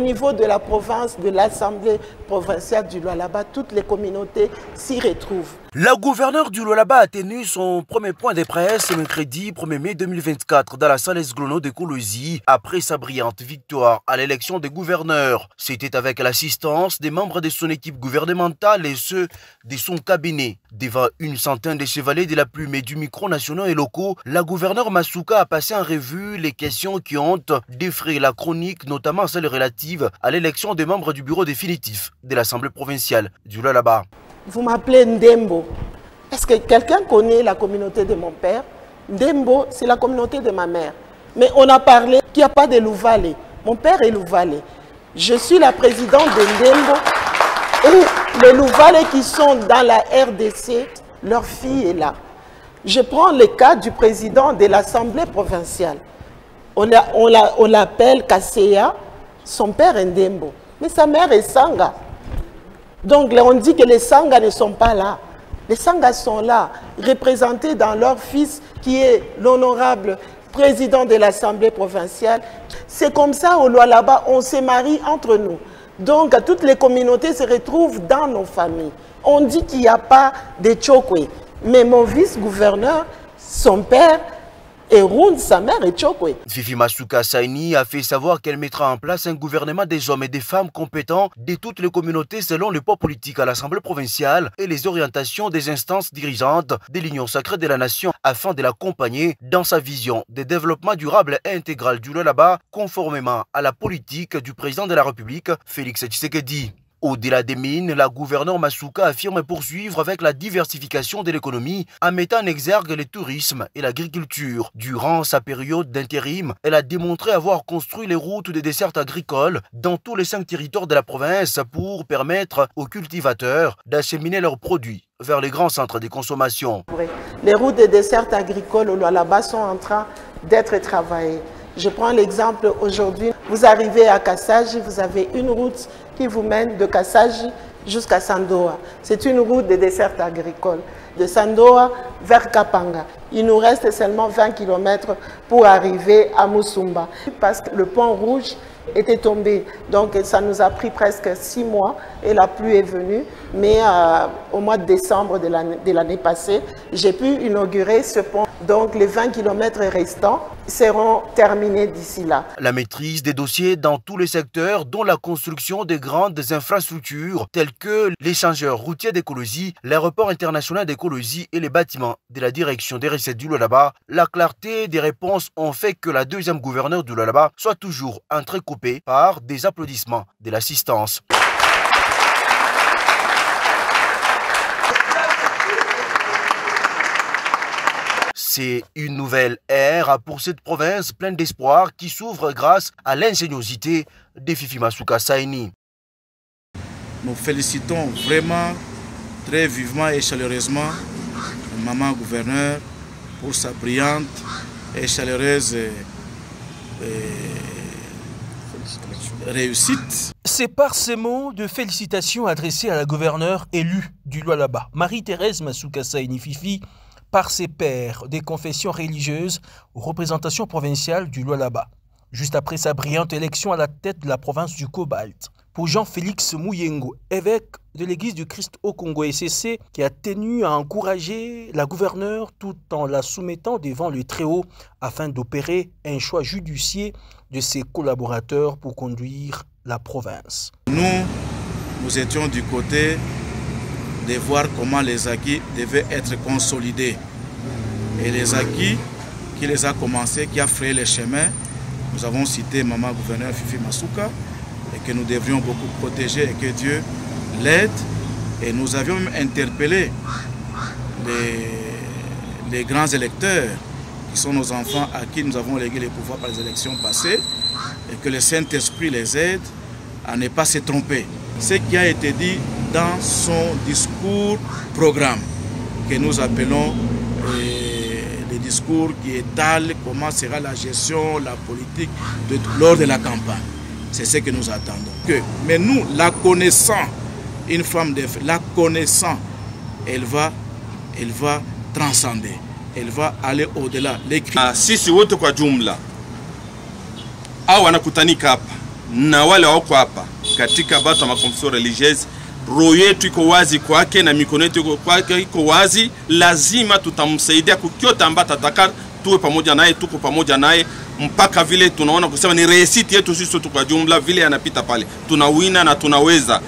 au niveau de la province, de l'Assemblée provinciale du Lualaba, toutes les communautés s'y retrouvent. La gouverneure du Lualaba a tenu son premier point de presse mercredi 1er mai 2024 dans la salle Esglono de Koulouzi après sa brillante victoire à l'élection des gouverneurs. C'était avec l'assistance des membres de son équipe gouvernementale et ceux de son cabinet. Devant une centaine de chevaliers de la plume et du micro nationaux et locaux, la gouverneure Masuka a passé en revue les questions qui ont défrayé la chronique, notamment celles relatives à l'élection des membres du bureau définitif de l'Assemblée provinciale du Lualaba. Vous m'appelez Ndembo. Est-ce que quelqu'un connaît la communauté de mon père? Ndembo, c'est la communauté de ma mère. Mais on a parlé qu'il n'y a pas de Louvale. Mon père est Louvale. Je suis la présidente de Ndembo. Les Louvale qui sont dans la RDC, leur fille est là. Je prends le cas du président de l'Assemblée provinciale. On l'appelle Kasseya, son père est Ndembo. Mais sa mère est Sanga. Donc on dit que les Sangas ne sont pas là. Les Sangas sont là, représentés dans leur fils qui est l'honorable président de l'Assemblée provinciale. C'est comme ça au là-bas, on se marie entre nous. Donc toutes les communautés se retrouvent dans nos familles. On dit qu'il n'y a pas de Chokwe. Mais mon vice-gouverneur, son père, et sa mère est Chokwe. Masuka Saini a fait savoir qu'elle mettra en place un gouvernement des hommes et des femmes compétents de toutes les communautés selon le poids politique à l'Assemblée provinciale et les orientations des instances dirigeantes de l'Union sacrée de la nation afin de l'accompagner dans sa vision de développement durable et intégral du Lualaba conformément à la politique du président de la République, Félix Tshisekedi. Au-delà des mines, la gouverneure Masuka affirme poursuivre avec la diversification de l'économie en mettant en exergue le tourisme et l'agriculture. Durant sa période d'intérim, elle a démontré avoir construit les routes des desserts agricoles dans tous les cinq territoires de la province pour permettre aux cultivateurs d'acheminer leurs produits vers les grands centres de consommation. Les routes des desserts agricoles là-bas sont en train d'être travaillées. Je prends l'exemple aujourd'hui, vous arrivez à Kassaji, vous avez une route qui vous mène de Kassaji jusqu'à Sandoa. C'est une route de dessert agricole. De Sandoa vers Kapanga. Il nous reste seulement 20 km pour arriver à Musumba. Parce que le pont rouge était tombé. Donc ça nous a pris presque six mois et la pluie est venue. Mais euh, au mois de décembre de l'année passée, j'ai pu inaugurer ce pont. Donc les 20 km restants seront terminés d'ici là. La maîtrise des dossiers dans tous les secteurs, dont la construction des grandes infrastructures telles que l'échangeur routier d'écologie, l'aéroport international d'écologie et les bâtiments de la direction des recettes du Lualaba, la clarté des réponses ont fait que la deuxième gouverneure du Lualaba soit toujours entrecoupée par des applaudissements de l'assistance. C'est une nouvelle ère pour cette province pleine d'espoir qui s'ouvre grâce à l'ingéniosité de Fifi Masuka Saini. Nous félicitons vraiment vivement et chaleureusement maman gouverneur pour sa brillante et chaleureuse réussite. C'est par ces mots de félicitations adressés à la gouverneure élue du Lualaba, Marie-Thérèse Masuka Saini Fifi, par ses pairs des confessions religieuses aux représentations provinciales du Lualaba, juste après sa brillante élection à la tête de la province du Cobalt. Pour Jean-Félix Mouyengo, évêque de l'Église du Christ au Congo SCC, qui a tenu à encourager la gouverneure tout en la soumettant devant le Très-Haut afin d'opérer un choix judiciaire de ses collaborateurs pour conduire la province. Nous, nous étions du côté de voir comment les acquis devaient être consolidés. Et les acquis qui les a commencés, qui a frayé les chemins, nous avons cité maman gouverneur Fifi Masuka, que nous devrions beaucoup protéger et que Dieu l'aide. Et nous avions même interpellé les, les, grands électeurs, qui sont nos enfants à qui nous avons légué les pouvoirs par les élections passées, et que le Saint-Esprit les aide à ne pas se tromper. Ce qui a été dit dans son discours programme, que nous appelons euh, le discours qui étale comment sera la gestion, la politique lors de la campagne. C'est ce que nous attendons. Que, mais nous, la connaissant, une femme de la connaissant, elle va, elle va transcender. Elle va aller au-delà. Ah, sisi wote kwa jumla au wanakutanika hapa na wale wako hapa katika batu wa makonfession religieuse roho yetu iko wazi kwake na mikono yetu iko wazi lazima tutamsaidia kukyote ambaye atataka tuwe pamoja naye tuko pamoja naye mpaka vile tunaona kusema ni resiti yetu sisi sote kwa jumla vile anapita pale tunawina na tunaweza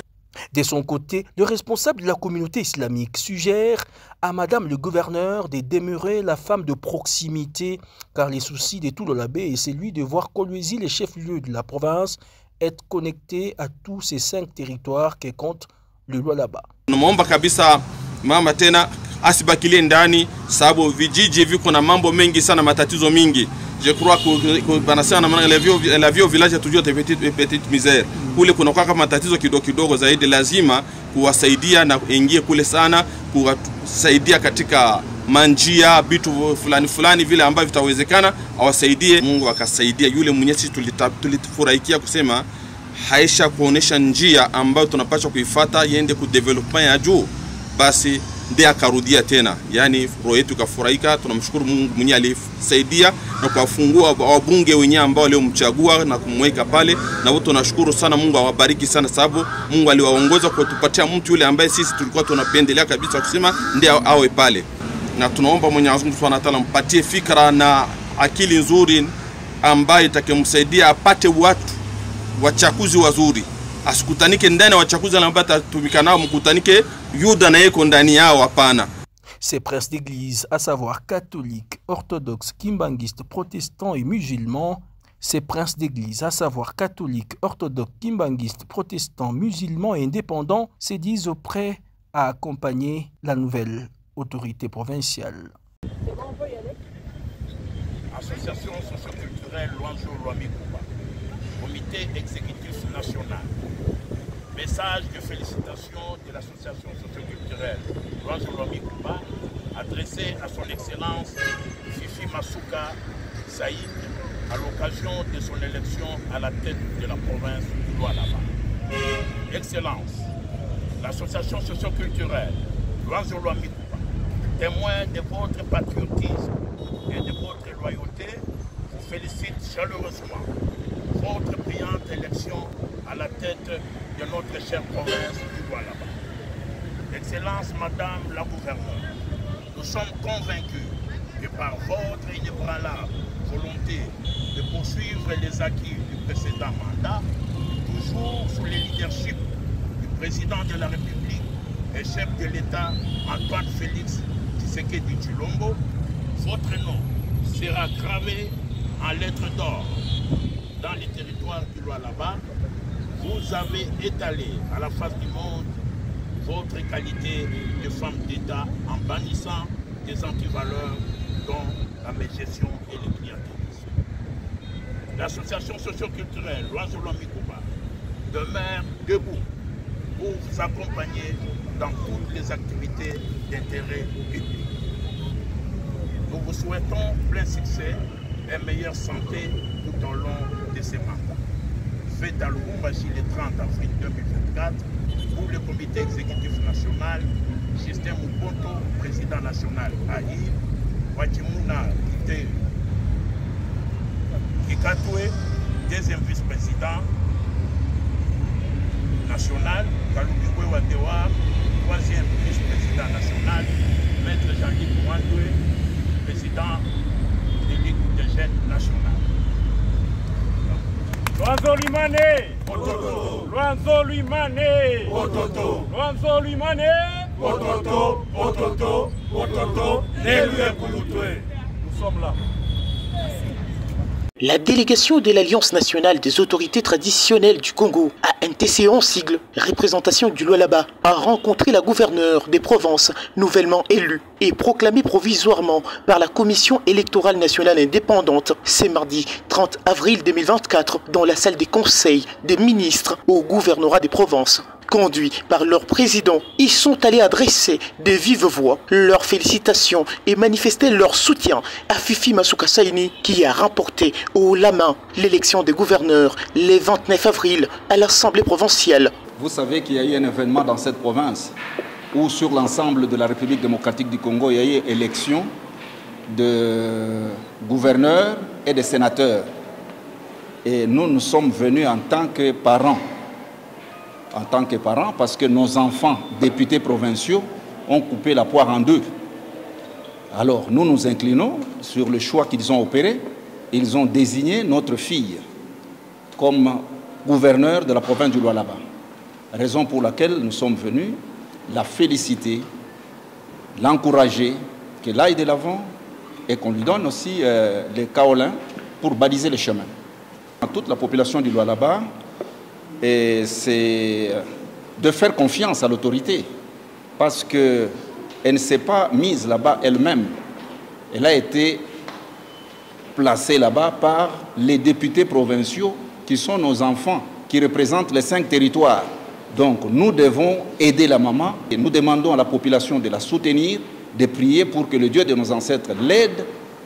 De son côté, le responsable de la communauté islamique suggère à Madame le gouverneur de demeurer la femme de proximité, car les soucis de tout le labé est celui de voir Kolwezi, les chefs-lieux de la province, être connectés à tous ces cinq territoires que compte le Lualaba. tunamwomba kabisa mama tena asibakilie ndani sababu vijiji viko na mambo mengi sana matatizo mingi. Je crois que- la la village toujours de petite petite misère. Kule kuna kwa kama tatizo kidogo kidogo zaidi lazima kuwasaidia na ingie kule sana kuwasaidia katika manjia vitu fulani fulani vile ambavyo vitawezekana awasaidie. Mungu akasaidia. Yule mwenyeji, tulifurahikia kusema haisha kuonesha njia ambayo tunapaswa kuifata iende ku development ya juu. Basi ndiye akarudia tena. Yani roho yetu ikafurahika tunamshukuru mungu mwenyewe alisaidia na kuwafungua wabunge wenyewe ambao waliomchagua na kumweka pale. Na wote tunashukuru sana mungu awabariki sana sababu mungu aliwaongoza kutupatia mtu yule ambaye sisi tulikuwa tunapendelea kabisa kusema ndiye awe pale. Na tunaomba mwenyezi mungu subhanahu wa ta'ala mpatie fikra na akili nzuri ambayo itakemsaidia apate watu wachaguzi wazuri asikutanike ndani ya wachakuzi ambao atatumika nao mkutanike yuda na yeko ndani yao hapana. Ces princes d'église, à savoir catholiques, orthodoxes, kimbanguistes, protestants et musulmans, ces princes d'église, à savoir catholiques, orthodoxes, kimbanguistes, protestants, musulmans et indépendants, se disent prêts à accompagner la nouvelle autorité provinciale. Association socioculturelle exécutif national. Message de félicitations de l'association socioculturelle Luanzo Luami Kuba adressé à son Excellence Fifi Masuka Saïd à l'occasion de son élection à la tête de la province du Lualaba. Excellence, l'association socioculturelle Luanzo Luami Kuba, témoin de votre patriotisme et de votre loyauté, vous félicite chaleureusement votre brillante élection à la tête de notre chère province du Lualaba. Excellence Madame la gouverneure, nous sommes convaincus que par votre inébranlable volonté de poursuivre les acquis du précédent mandat, toujours sous le leadership du président de la République et chef de l'État Antoine Félix Tshisekedi Chulombo, votre nom sera gravé en lettres d'or dans les territoires du Lualaba. Vous avez étalé à la face du monde votre qualité de femme d'État en bannissant des antivaleurs dont la mégestion et le clientélisme. L'association socioculturelle Loiseau Mikuba demeure debout pour vous accompagner dans toutes les activités d'intérêt public. Nous vous souhaitons plein succès et meilleure santé tout au long de ces mandats. Faites à Lubumbashi le 30 avril 2024 pour le comité exécutif national, Justin Mukonto, président national AI, Wachimuna Kite Kikatwe, deuxième vice-président national, Kalubikwe Watewa, troisième vice-président national, Maître Mwandwe, président de Ligue des jeunes nationale. Limane Limane Limane Ototo Ototo Ototo Ekulutwe. Nous sommes là. La délégation de l'Alliance nationale des autorités traditionnelles du Congo, ANTC en sigle, représentation du Lualaba, a rencontré la gouverneure des provinces nouvellement élue et proclamée provisoirement par la Commission électorale nationale indépendante ce mardi 30 avril 2024 dans la salle des conseils des ministres au gouvernorat des provinces conduits par leur président, ils sont allés adresser de vive voix leurs félicitations et manifester leur soutien à Fifi Masuka Saini qui a remporté au la main l'élection des gouverneurs le 29 avril à l'Assemblée provinciale. Vous savez qu'il y a eu un événement dans cette province où sur l'ensemble de la République démocratique du Congo, il y a eu élection de gouverneurs et de sénateurs. Et nous, nous sommes venus en tant que parents. En tant que parents, parce que nos enfants, députés provinciaux, ont coupé la poire en deux. Alors, nous nous inclinons sur le choix qu'ils ont opéré. Ils ont désigné notre fille comme gouverneur de la province du Lualaba. Raison pour laquelle nous sommes venus la féliciter, l'encourager, qu'elle aille de l'avant et qu'on lui donne aussi euh, les kaolins pour baliser le chemin. À toute la population du Lualaba, c'est de faire confiance à l'autorité parce qu'elle ne s'est pas mise là-bas elle-même. Elle a été placée là-bas par les députés provinciaux qui sont nos enfants, qui représentent les cinq territoires. Donc nous devons aider la maman et nous demandons à la population de la soutenir, de prier pour que le Dieu de nos ancêtres l'aide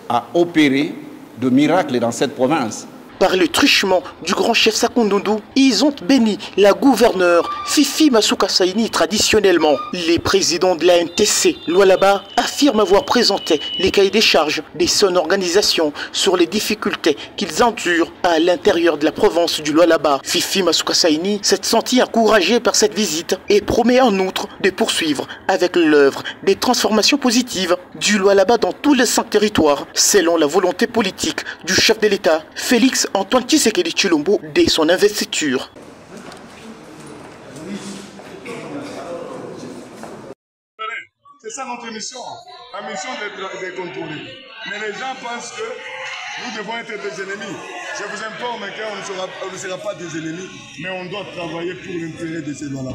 à opérer de miracles dans cette province par le truchement du grand chef Sakondundu, ils ont béni la gouverneure Fifi Masuka Saini traditionnellement. Les présidents de la NTC, Lualaba, affirment avoir présenté les cahiers des charges de son organisation sur les difficultés qu'ils endurent à l'intérieur de la province du Lualaba. Fifi Masuka Saini s'est senti encouragé par cette visite et promet en outre de poursuivre avec l'œuvre des transformations positives du Lualaba dans tous les cinq territoires, selon la volonté politique du chef de l'État, Félix Antoine Tshisekedi Chilombo dès son investiture. C'est ça notre mission, la mission de, contrôler. Mais les gens pensent que nous devons être des ennemis. Je vous informe qu'on ne, on ne sera pas des ennemis, mais on doit travailler pour l'intérêt de ces gens-là.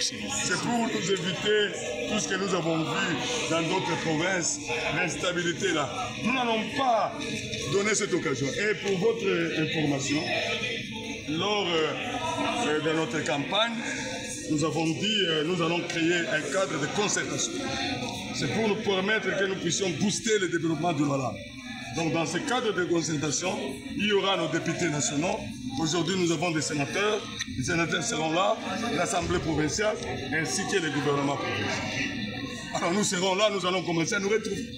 C'est pour nous éviter tout ce que nous avons vu dans d'autres provinces, l'instabilité là. Nous n'allons pas donner cette occasion. Et pour votre information, lors euh, de notre campagne, nous avons dit euh, nous allons créer un cadre de concertation. C'est pour nous permettre que nous puissions booster le développement du Lala. Donc dans ce cadre de concertation, il y aura nos députés nationaux. Aujourd'hui, nous avons des sénateurs. Les sénateurs seront là, l'Assemblée provinciale, ainsi que le gouvernement. Alors nous serons là, nous allons commencer à nous retrouver.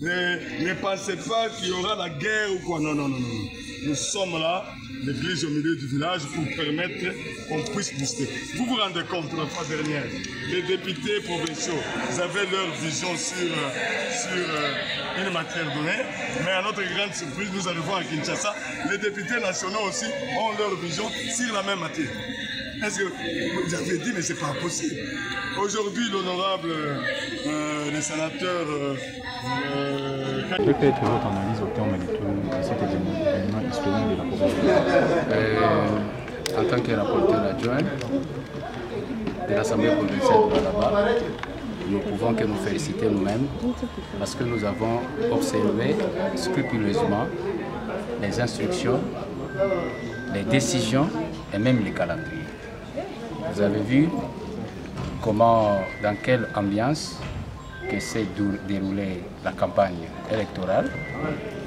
Ne, ne pensez pas qu'il y aura la guerre ou quoi. Non, non, non, non. Nous sommes là, l'église au milieu du village, pour permettre qu'on puisse booster. Vous vous rendez compte, la fois dernière, les députés provinciaux, ils avaient leur vision sur, sur euh, une matière donnée, mais à notre grande surprise, nous arrivons à Kinshasa, les députés nationaux aussi ont leur vision sur la même matière. Est-ce que vous avez dit, mais c'est pas possible? Aujourd'hui, l'honorable, euh, sénateur. Euh, Peut-être votre analyse au terme de, événement euh, En tant que rapporteur adjoint de l'Assemblée provinciale de là-bas, nous pouvons que nous féliciter nous-mêmes parce que nous avons observé scrupuleusement les instructions, les décisions et même les calendriers. Vous avez vu comment, dans quelle ambiance que s'est déroulée la campagne électorale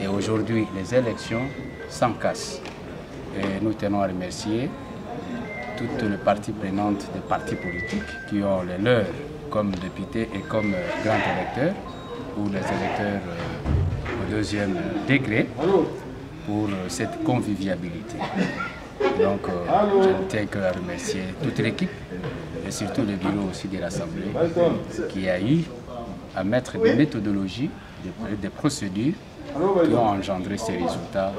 et aujourd'hui les élections sans casse. Et nous tenons à remercier toutes les parties prenantes des partis politiques qui ont les leurs comme députés et comme grands électeurs ou les électeurs au deuxième degré pour cette convivialité. Donc, euh, je ne tiens qu'à remercier toute l'équipe et surtout le bureau aussi de l'Assemblée qui a eu à mettre des méthodologies, des, des procédures qui ont engendré ces résultats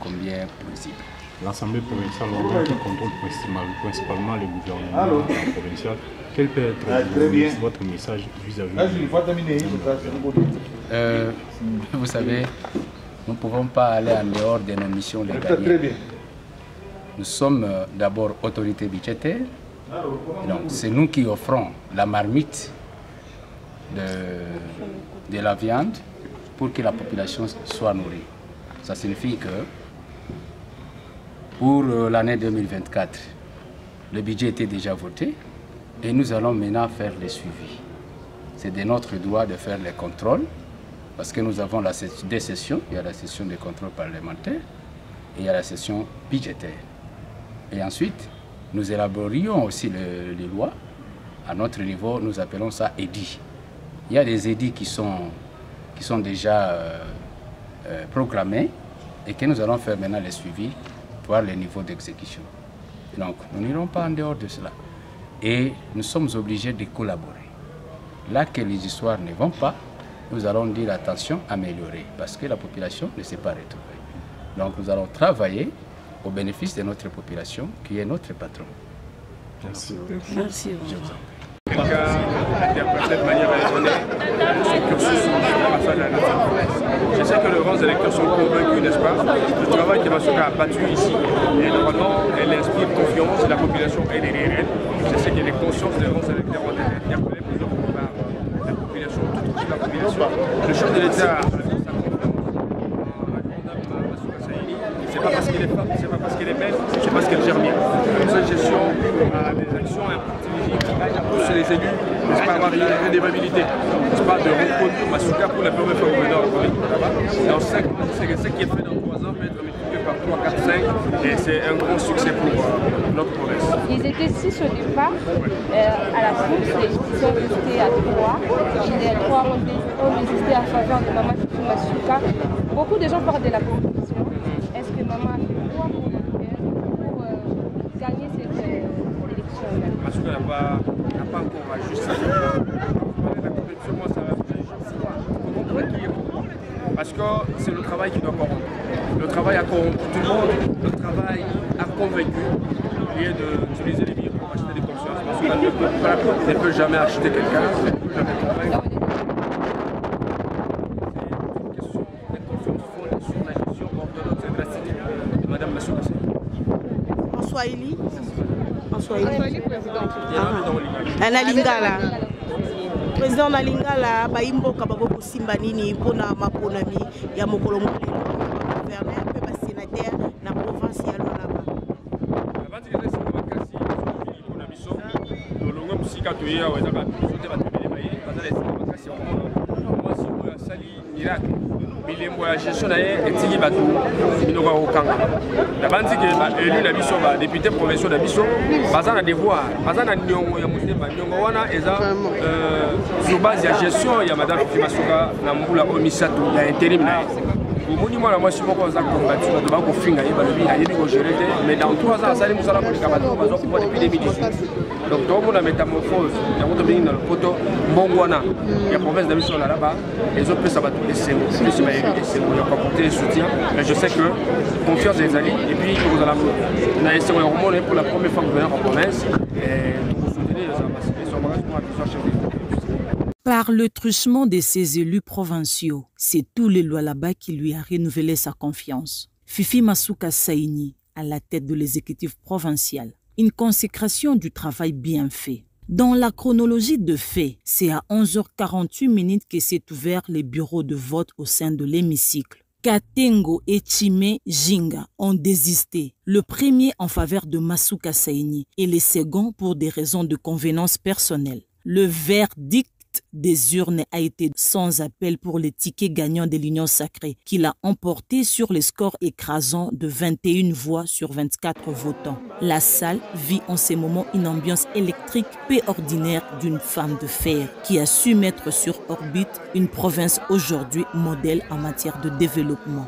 combien possible. L'Assemblée provinciale qui contrôle principalement le gouvernement provincial. Quel peut être votre message vis-à-vis -vis euh, Vous savez, nous ne pouvons pas aller en dehors de nos missions légales. Nous sommes d'abord autorité budgétaire, donc c'est nous qui offrons la marmite de, de, la viande pour que la population soit nourrie. Ça signifie que pour l'année 2024, le budget était déjà voté et nous allons maintenant faire les suivis. C'est de notre droit de faire les contrôles parce que nous avons la, sessions. Il y a la session de contrôle parlementaire et il y a la session budgétaire. Et ensuite, nous élaborions aussi les, les lois. À notre niveau, nous appelons ça EDI. Il y a des édits qui sont, qui sont déjà euh, euh, programmés et que nous allons faire maintenant le suivi, voir les niveaux d'exécution. Donc, nous n'irons pas en dehors de cela. Et nous sommes obligés de collaborer. Là que les histoires ne vont pas, nous allons dire attention, améliorer, parce que la population ne s'est pas retrouvée. Donc nous allons travailler au bénéfice de notre population, qui est notre patron. Merci. Merci. Je vous en prie. Quelqu'un qui a peut-être manière raisonnée son cursus Je sais que les grands électeurs sont convaincus, n'est-ce pas, du travail que Masuka a battu ici. Et normalement, elle inspire confiance la population est derrière. Je sais que les consciences des grands électeurs ont été interpellées plusieurs fois par la population, toute la population. Le chef de l'État c'est pas parce qu'elle est femme, c'est pas parce qu'elle est belle, c'est parce qu'elle gère bien. Gestion des actions intelligibles, tous les élus, n'est-ce pas, avoir une redevabilité, n'est-ce pas, de reconduire Masuka pour la première fois au 5 ans, c'est ce qui est fait dans 3 ans peut être multiplié par 3, 4, 5, et c'est un grand succès pour euh, notre province. Ils étaient 6 au départ, euh, à la course, ils sont restés à 3. Les 3 ont résisté à faveur de Maman Masuka. Beaucoup de gens parlent de la compétition. Est-ce que maman a fait quoi pour, pour euh, gagner cette euh, élection? Masuka n'a pas, pas encore ajusté. La compétition, moi, ça va Parce que c'est le travail qui doit corrompre. Le travail a corrompu tout le monde. Le travail a convaincu. Au lieu d'utiliser les billets pour acheter des consciences. Masuka ne peut, pas, ne peut jamais acheter quelqu'un, ne peut jamais convaincre. Swahili. En Swahili na lingala président na lingala bayimboka bakokosimba nini mpona maponami ya mokolo molelo gouverneur toye awa ezaka biso te bato ebele baye baza na esika makasi ya komona. Mwasi oyo asali miracle bilembo ya gestion na ye etiki bato biloko ya kokanga. Na bandiki baélu na biso badepute provinciaux na biso baza na devoir baza na niongo ya motema niongo wana eza sur base ya gestion ya madame fifi masuka na mbula oyo misato ya intérim na ye. Omoni mwana mwasi moko aza kombati bato bakofinga ye balobi ayebi kogere te mais dans 3 ans asali mosala koleka bato bazwa pouvoir depuis 2018 donc toomona métamorphose. Yango tobengi na lopoto mbongo wana ya province na biso lalaba ezopesa bato esengo plus bayebi esengo ya koapporter soutien. Mais je sais que confiance ezali et puis tokozala na esengo ya komona ye pour la première fois gouverneur en province. Tokosoutenir ezala makasi mwa biso chef Par le truchement de ses élus provinciaux, c'est tout le Lualaba qui lui a renouvelé sa confiance. Fifi Masuka Saini à la tête de l'exécutif provincial. Une consécration du travail bien fait. Dans la chronologie de faits, c'est à 11h48 minutes que s'est ouvert les bureaux de vote au sein de l'hémicycle. Katengo et Chime Jinga ont désisté, le premier en faveur de Masuka Saini et le second pour des raisons de convenance personnelle. Le verdict des urnes a été sans appel pour les tickets gagnants de l'Union sacrée, qu'il a emporté sur les scores écrasants de 21 voix sur 24 votants. La salle vit en ces moments une ambiance électrique peu ordinaire d'une femme de fer qui a su mettre sur orbite une province aujourd'hui modèle en matière de développement.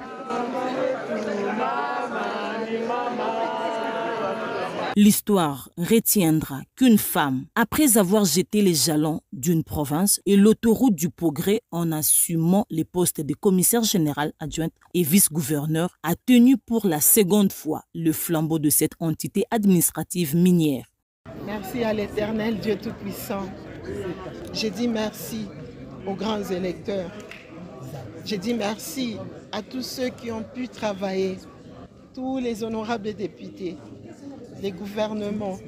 L'histoire retiendra qu'une femme, après avoir jeté les jalons d'une province et l'autoroute du progrès en assumant les postes de commissaire général adjointe et vice-gouverneur, a tenu pour la seconde fois le flambeau de cette entité administrative minière. Merci à l'éternel Dieu Tout-Puissant. J'ai dit merci aux grands électeurs. J'ai dit merci à tous ceux qui ont pu travailler, tous les honorables députés, les gouvernements,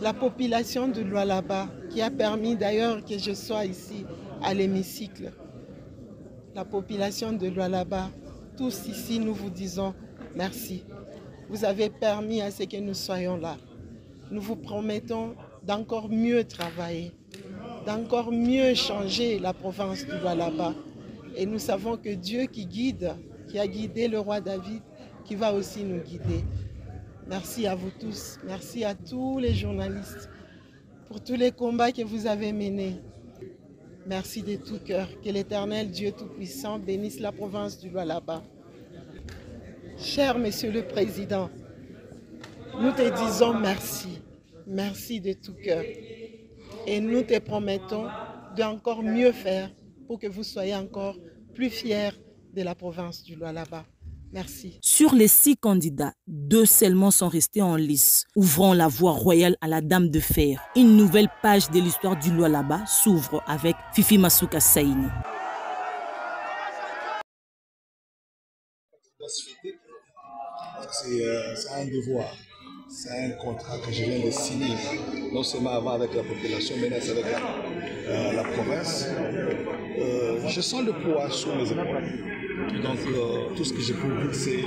la population de Lualaba, qui a permis d'ailleurs que je sois ici à l'hémicycle. La population de Lualaba, tous ici, nous vous disons merci. Vous avez permis à ce que nous soyons là. Nous vous promettons d'encore mieux travailler, d'encore mieux changer la province du Lualaba. Et nous savons que Dieu qui guide, qui a guidé le roi David, qui va aussi nous guider. Merci à vous tous. Merci à tous les journalistes pour tous les combats que vous avez menés. Merci de tout cœur. Que l'Éternel Dieu Tout-Puissant bénisse la province du Lualaba. Cher Monsieur le Président, nous te disons merci, merci de tout cœur. Et nous te promettons d'encore mieux faire pour que vous soyez encore plus fiers de la province du Lualaba. Merci. Sur les six candidats, deux seulement sont restés en lice, ouvrant la voie royale à la Dame de Fer. Une nouvelle page de l'histoire du Lualaba s'ouvre avec Fifi Masuka Saini. C'est un devoir, c'est un contrat que je viens de signer, non seulement avant avec la population, mais avec la, euh, la province. Euh, je sens le poids sur mes épaules. Donc euh, tout ce que j'ai pu dire, c'est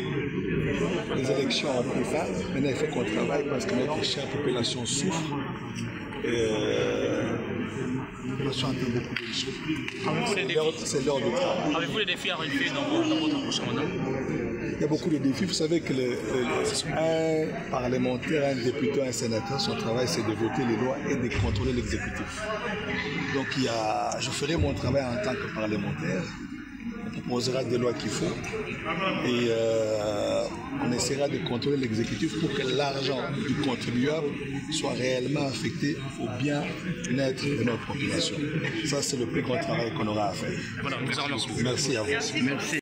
les élections pris fin. Maintenant, il faut qu'on travaille parce que notre chère population souffre. Et, la population entend beaucoup de choses. C'est l'heure de travail. Avez-vous des défis à relever dans, votre, dans votre prochain mandat? Il y a beaucoup de défis. Vous savez que le, le, un parlementaire, un député, un sénateur, son travail, c'est de voter les lois et de contrôler l'exécutif. Donc, il y a, je ferai mon travail en tant que parlementaire. On proposera des lois qu'il faut. Et euh, on essaiera de contrôler l'exécutif pour que l'argent du contribuable soit réellement affecté au bien-être de notre population. Ça, c'est le plus grand travail qu'on aura à faire. Voilà, Merci à vous. Merci.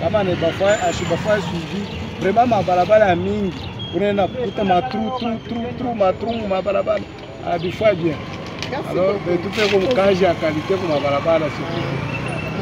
kama ni bafaa suivi. Vraiment mabalabala ya mingi. Unaenda kukuta matru tru tru tru matru mabalabala abifaa bien. Alors tupe mkazi ya kalite ku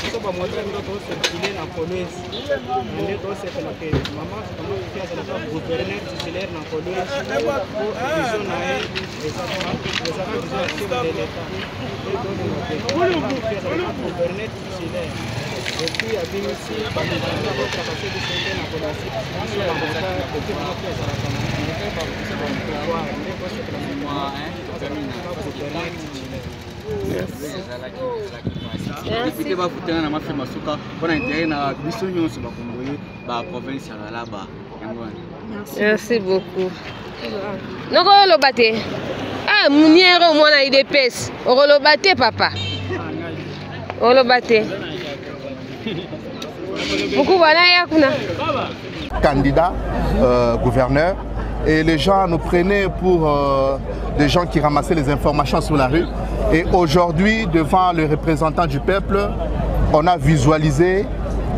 biso bamotere ndo tosepile na kolwezi nde tosepela ke mama kamaki azalaka guverner titulaire na kolwezi po vision na ye ezaka vision ya chef de leta nde tolinga ke kamaki azalaka guverner titulaire epuis abimisi bamizanga botrabase biso nde na kolasi biso bamota epuis kamaki azalaka na nde tosepela ke guverner titulaire gouverneur député bafutana na mafe masuka mpona intere na biso nyonso bakongoye baprovince ya lalaba yango. Wana Merci beaucoup. noko oloba te. Ah muniere omwana idps okoloba te papa. Oloba te. Mokubwa na ya kuna candidat euh, gouverneur et les gens nous prenaient pour euh, des gens qui ramassaient les informations sur la rue. Et aujourd'hui, devant le représentant du peuple, on a visualisé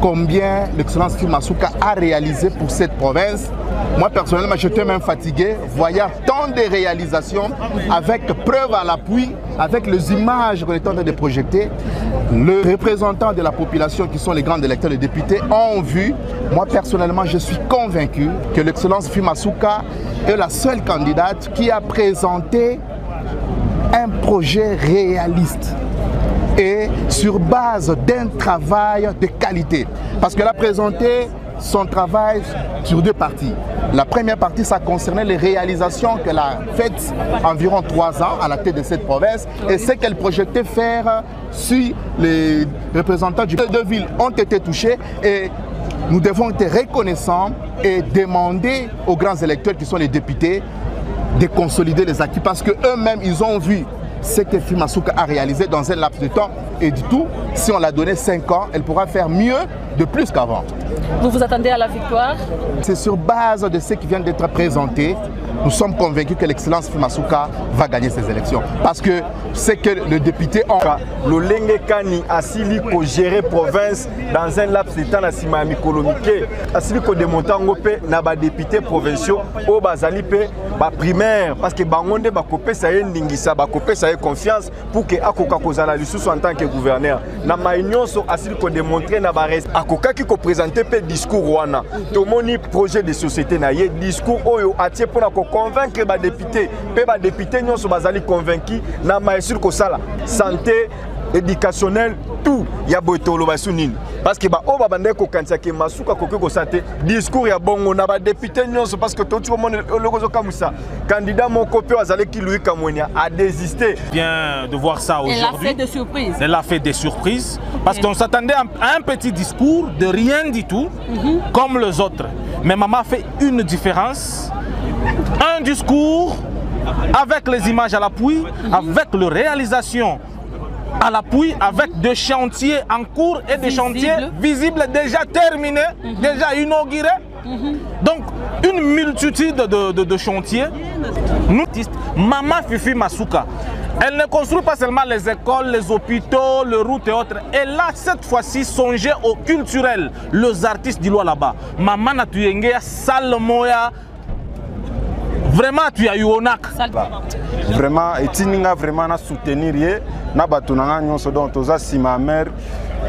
combien l'excellence Kimasuka a réalisé pour cette province. Moi, personnellement, j'étais même fatigué, voyant tant de réalisations avec preuve à l'appui, avec les images qu'on est en train de projeter. Les représentants de la population, qui sont les grands électeurs, les députés, ont vu. Moi, personnellement, je suis convaincu que l'excellence Fimasuka est la seule candidate qui a présenté un projet réaliste et sur base d'un travail de qualité. Parce qu'elle a présenté son travail sur deux parties. La première partie, ça concernait les réalisations qu'elle a faites environ trois ans à la tête de cette province et ce qu'elle projetait faire si les représentants du de ville ont été touchés et nous devons être reconnaissants et demander aux grands électeurs qui sont les députés de consolider les acquis parce qu'eux-mêmes, ils ont vu ce que Fimasuka a réalisé dans un laps de temps. Et du tout, si on l'a donné 5 ans, elle pourra faire mieux de plus qu'avant. Vous vous attendez à la victoire C'est sur base de ce qui vient d'être présenté, nous sommes convaincus que l'excellence Fimasuka va gagner ces élections. Parce que c'est que le député en... lolenge kani asili kogere province dans un laps de temps na nsima ya mikolo mike asili kodemonte yango mpe na provinciaux oyo bazali mpe baprimaire parce que bango nde confiance pour ke akoka kozala lisusu en tant que gouverneur. Na mai nyonso asili kodemontre na bares akokaki mpe discours wana tomoni projet de société na ye. Discours oyo atie mpona koconvaincre badepute mpe badepute nyonso bazali convaincu na mai esili kosala. Santé éducationnel tout. Ya boye toloba su nini. Parce que baoyo babandaki kokanisa ke masuka koki kosala te discours ya bongo na badepute nyonso parce que toti komona eloko ezokamwisa candidat moko mpe azalaki louis kamwenia adésisté bien de voir ça Elle a aujourd'hui. fait des surprises. Elle a fait des surprises parce qu'on s'attendait à un petit discours de rien du tout, comme les autres. Mais maman a fait une différence. Un discours avec les images à l'appui, avec la réalisation à l'appui, avec des chantiers en cours et des chantiers visibles déjà terminés, déjà inaugurés. Donc, une multitude de, de- de chantiers. Nous, Maman Fifi Masuka, elle ne construit pas seulement les écoles, les hôpitaux, les routes et autres. Elle a cette fois-ci songé au culturel, les artistes du loi là-bas. Maman Natuyenge, Salmoya, vraiment tu as eu onak. vraiment etindi nga vraiment na soutenir ye na bato na nga nyonso donc toza nsima ya mare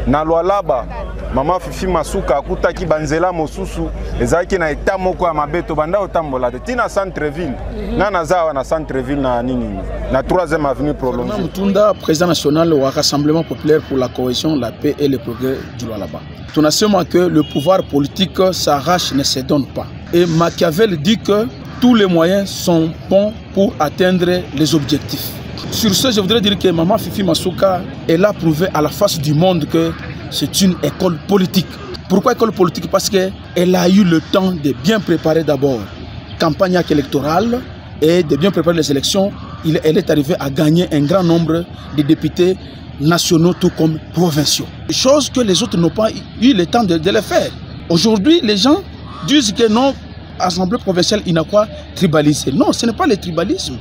na lwalaba mama fifi masuka akutaki banzela mosusu ezalaki na eta moko ya mabe tobanda kotambola te ntina centreville nga naza awa na centreville na nini na 3e avenue prolonge Mutunda, président national au Rassemblement populaire pour la cohésion, la paix et le progrès du Lualaba. Tunasema que le pouvoir politique s'arrache, ne se donne pas. Et Machiavel dit que tous les moyens sont bons pour atteindre les objectifs. Sur ce, je voudrais dire que Maman Fifi Masuka, elle a prouvé à la face du monde que c'est une école politique. Pourquoi école politique? Parce qu'elle a eu le temps de bien préparer d'abord campagne électorale et de bien préparer les élections. Elle est arrivée à gagner un grand nombre de députés nationaux tout comme provinciaux. Chose que les autres n'ont pas eu le temps de, de le faire. Aujourd'hui, les gens disent que non, Assemblée provinciale, il n'a quoi tribalisé. Non, ce n'est pas le tribalisme.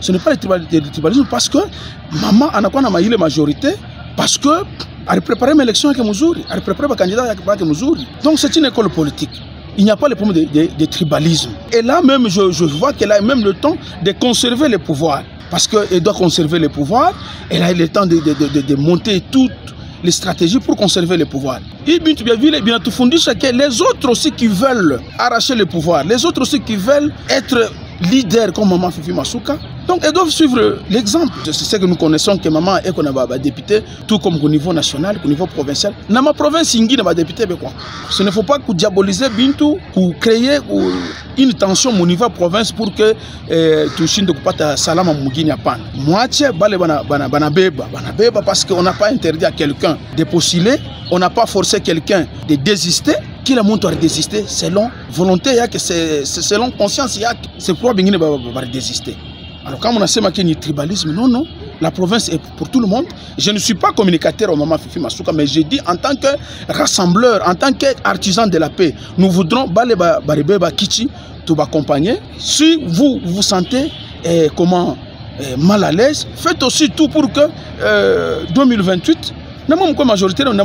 Ce n'est pas le tribal- le tribalisme parce que maman en a quoi n'a eu la majorité parce que elle préparait l'élection avec Mouzouri, elle préparait le candidat avec Mouzouri. Donc c'est une école politique. Il n'y a pas le problème de, tribalisme. Et là même, je, vois qu'elle a même le temps de conserver le pouvoir. Parce qu'elle doit conserver le pouvoir, elle a le temps de, monter toutes les stratégies pour conserver le pouvoir. Les autres aussi qui veulent arracher le pouvoir, les autres aussi qui veulent être leaders comme Maman Fifi Masuka, donc elles doivent suivre l'exemple. C'est ce que nous connaissons que Maman est qu'on a député, tout comme au niveau national, au niveau provincial. Dans ma province, il y a député. Ce ne faut pas que diaboliser Bintou, ou créer une tension au niveau province pour que eh, tu shindes kupata salama mugini hapana. Mwache bale bana bana bana beba, bana beba parce qu'on n'a pas interdit à quelqu'un de postuler, on n'a pas forcé quelqu'un de désister. Kila muntu a désister selon volonté yake, selon conscience. C'est pourquoi bingine ba ba- ba désister. Alors quand on a qu'il y a tribalisme, non, non. La province est pour tout le monde. Je ne suis pas communicateur au Maman Fifi Masuka, mais je dis en tant que rassembleur, en tant qu'artisan de la paix, nous voudrons Bale Ba- Baribe Ba Kichi tout accompagner. Si vous vous sentez eh, comment eh, mal à l'aise, faites aussi tout pour que euh, 2028 na majoritaire na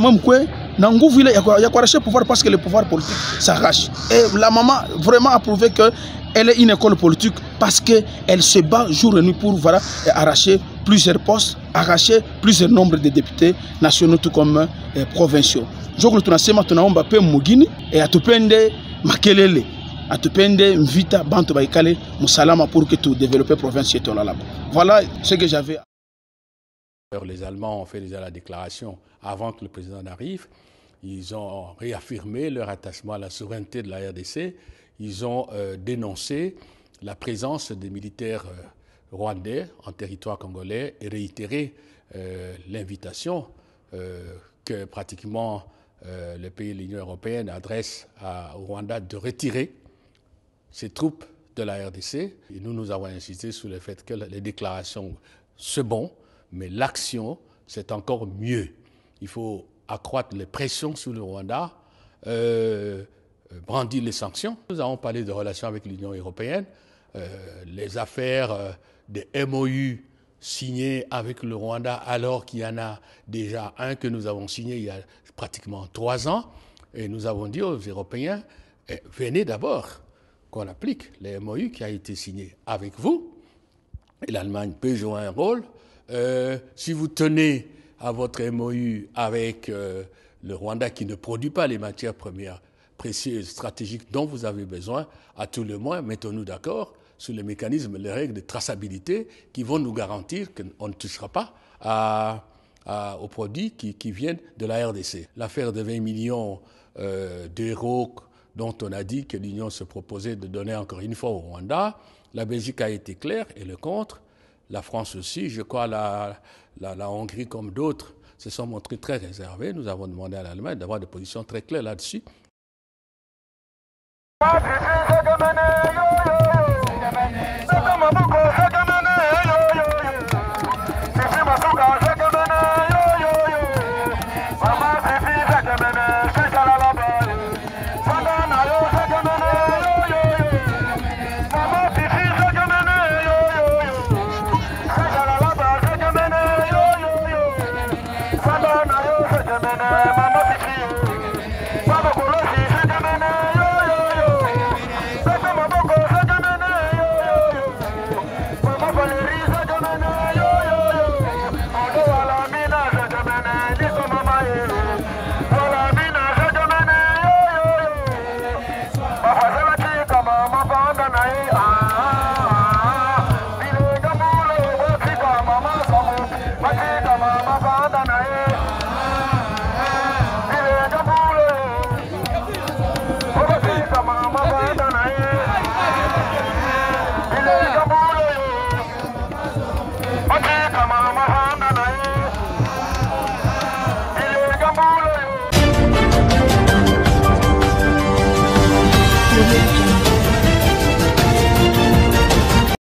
na nguvu ile ya kuarracher pouvoir parce que le pouvoir politique s'arrache. Et la maman vraiment a prouvé que elle est une école politique parce qu'elle se bat jour et nuit pour voilà, arracher plusieurs postes, arracher plusieurs nombres de députés nationaux tout comme eh, provinciaux. Joko tunasema tunaomba pe mugini e atupende makelele atupende mvita bantu baikale musalama pour que tu développer province yetu là Voilà ce que j'avais Les Allemands ont fait déjà la déclaration avant que le président n'arrive. Ils ont réaffirmé leur attachement à la souveraineté de la RDC. Ils ont euh, dénoncé la présence des militaires euh, rwandais en territoire congolais et réitéré euh, l'invitation que pratiquement le pays de l'Union européenne adresse à- au Rwanda de retirer ses troupes de la RDC. Nous, nous avons insisté sur le fait que les déclarations, c'est bon, mais l'action, c'est encore mieux. Il faut accroître les pressions sur le Rwanda, euh, euh, brandir les sanctions. Nous avons parlé de relations avec l'Union européenne, euh, les affaires des MOU signés avec le Rwanda, alors qu'il y en a déjà un que nous avons signé il y a pratiquement trois ans. Et nous avons dit aux Européens, eh, venez d'abord qu'on applique les MOU qui a été signé avec vous. Et l'Allemagne peut jouer un rôle. Euh, si vous tenez à votre MOU avec euh, le Rwanda qui ne produit pas les matières premières précieuses, stratégiques dont vous avez besoin, à tout le moins, mettons-nous d'accord sur les mécanismes, les règles de traçabilité qui vont nous garantir qu'on ne touchera pas aux produits qui, qui, viennent de la RDC. L'affaire de 20 millions euh, d'euros dont on a dit que l'Union se proposait de donner encore une fois au Rwanda, la Belgique a été claire et le contre. La France aussi, je crois la, Hongrie comme d'autres se sont montrés très réservés. Nous avons demandé à l'Allemagne d'avoir des positions très claires là-dessus.